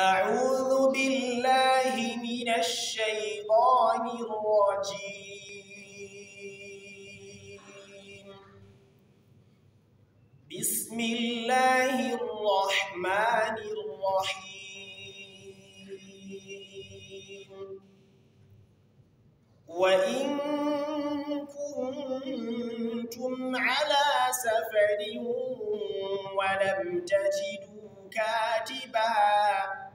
أعوذ بالله من الشيطان الرجيم. بسم الله الرحمن الرحيم. وإن كنتم على سفر ولم تجدوا كاتبا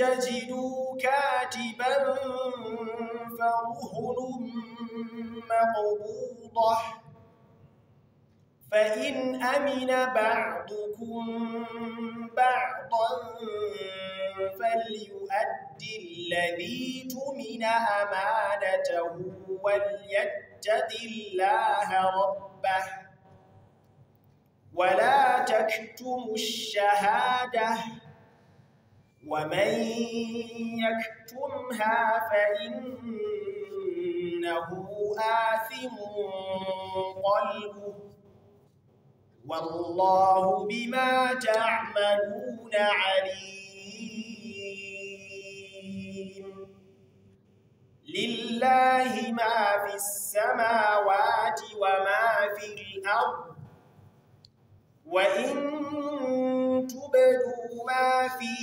تجدوا كاتبا فرهن مقبوضة فإن أمن بعضكم بعضا فليؤد الذي تمن أمانته وليتق الله ربه ولا تكتموا الشهاده ومن يكتمها فإنه آثم قلبه والله بما تعملون عليم لله ما في السماوات وما في الأرض وإن تبدوا ما في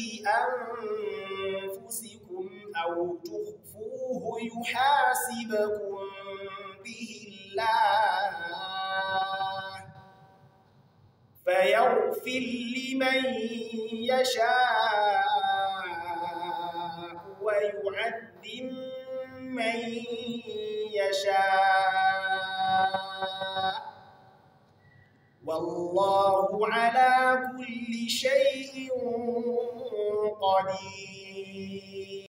أنفسكم أو تخفوه يحاسبكم به الله فيغفر لمن يشاء ويعذب من يشاء. والله على كل شيء قدير